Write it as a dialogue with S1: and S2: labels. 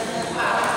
S1: Amen.